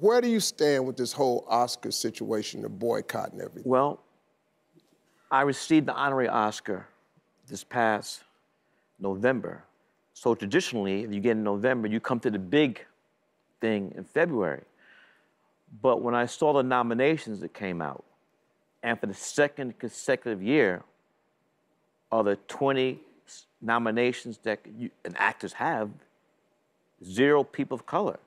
Where do you stand with this whole Oscar situation, the boycott and everything? Well, I received the honorary Oscar this past November. So traditionally, if you get in November, you come to the big thing in February. But when I saw the nominations that came out, and for the second consecutive year, of the 20 nominations that you, and actors have, zero people of color.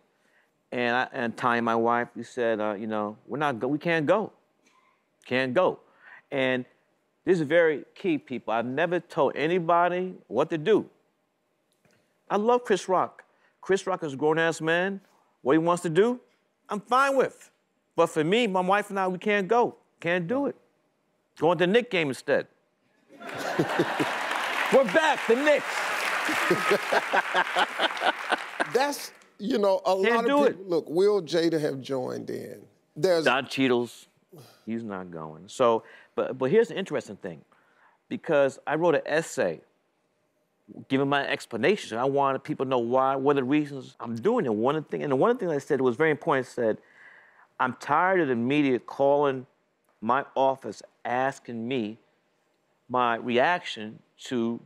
And I, and Tanya, my wife, we said, uh, you know, we're not go, we can't go, can't go. And this is very key, people. I've never told anybody what to do. I love Chris Rock. Chris Rock is a grown ass man. What he wants to do, I'm fine with. But for me, my wife and I, we can't go. Can't do it. Going to the Knick game instead. We're back, the Knicks. That's, you know, a Can't lot of do people. it. Look, Will Jada have joined in. There's Don Cheadle's, he's not going. So, but but here's the interesting thing, because I wrote an essay giving my explanation. I wanted people to know why, what are the reasons I'm doing it. One of the thing, and one of the things I said was very important. I said, I'm tired of the media calling my office asking me my reaction to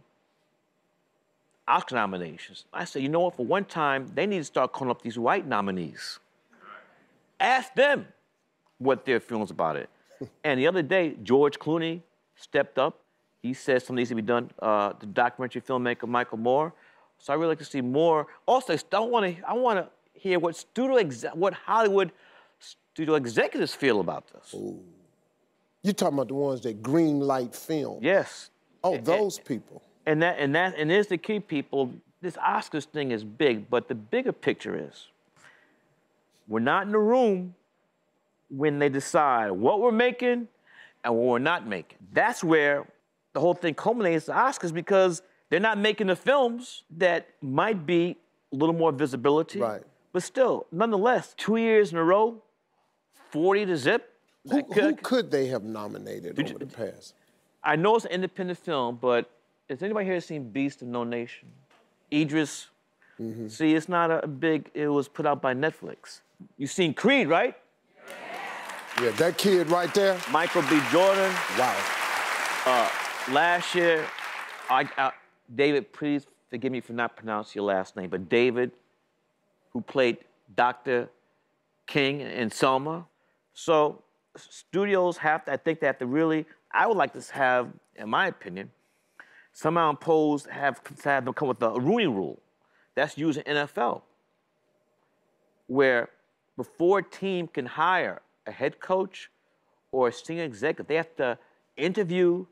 Oscar nominations. I said, you know what? For one time, they need to start calling up these white nominees. Ask them what their feelings about it. and the other day, George Clooney stepped up. He said something needs to be done. Uh, the documentary filmmaker Michael Moore. So I really like to see more. Also, I don't want to. I want to hear what studio, what Hollywood studio executives feel about this. You're talking about the ones that green light film. Yes. Oh, those people. And that and that and there's the key people. This Oscars thing is big, but the bigger picture is we're not in the room when they decide what we're making and what we're not making. That's where the whole thing culminates the Oscars because they're not making the films that might be a little more visibility. Right. But still, nonetheless, two years in a row, 40 to zip. Who, could- who could they have nominated over you- the past? I know it's an independent film, but has anybody here seen Beast of No Nation? Idris. See, it's not a big. It was put out by Netflix. You seen Creed, right? Yeah, that kid right there. Michael B. Jordan. Wow. Uh, Last year, I, I, David, please forgive me for not pronouncing your last name, but David, who played Dr. King in Selma. So studios have to, I think they have to really, I would like to have, in my opinion, somehow impose, have, have them come with a Rooney rule. That's used in NFL, where before a team can hire a head coach or a senior executive, they have to interview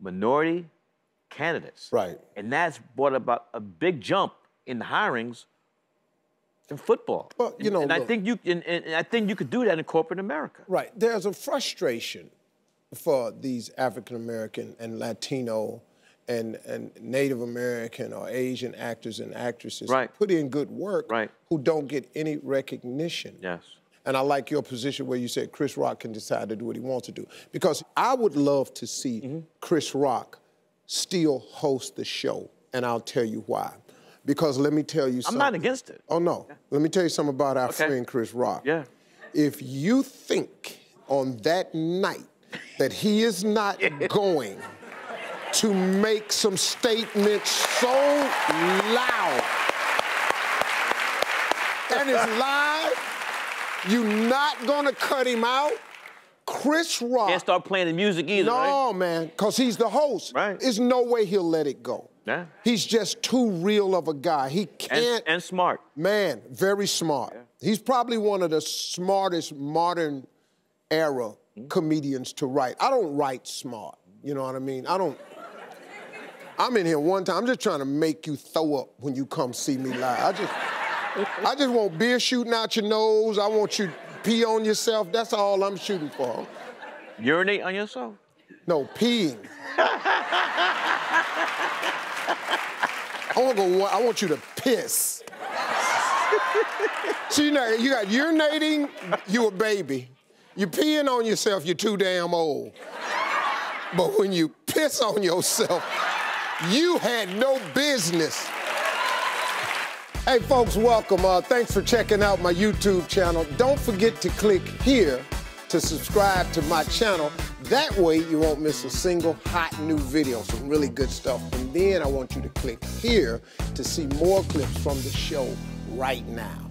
minority candidates. Right. And that's brought about a big jump in the hirings in football. Well, you And- know, and I look- think you and, and I think you could do that in corporate America. Right. There's a frustration for these African American and Latino and, and Native American or Asian actors and actresses Right. put in good work Right. who don't get any recognition. Yes. And I like your position where you said Chris Rock can decide to do what he wants to do. Because I would love to see Mm-hmm. Chris Rock still host the show. And I'll tell you why. Because let me tell you something. I'm not against it. Oh, no. Let me tell you something about our Okay. friend Chris Rock. Yeah. If you think on that night that he is not going to make some statements so loud and it's live, you're not gonna cut him out. Chris Rock. Can't start playing the music either, right? No, man, because he's the host. Right. There's no way he'll let it go. Yeah. He's just too real of a guy. He can't. and smart. Man, very smart. Yeah. He's probably one of the smartest modern era hmm? comedians to write. I don't write smart. You know what I mean? I don't. I'm in here one time. I'm just trying to make you throw up when you come see me live. I just, I just want beer shooting out your nose. I want you to pee on yourself. That's all I'm shooting for. Urinate on yourself. No, peeing. I want to go. I want you to piss. See, you, know, you got urinating. You a baby. You peeing on yourself. You're too damn old. But when you piss on yourself, you had no business. Hey, folks, welcome. Uh, thanks for checking out my YouTube channel. Don't forget to click here to subscribe to my channel. That way, you won't miss a single hot new video, some really good stuff. And then I want you to click here to see more clips from the show right now.